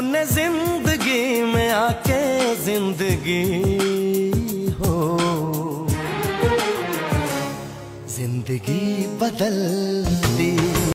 तूने ज़िंदगी में आके ज़िंदगी हो। ज़िंदगी बदल दी।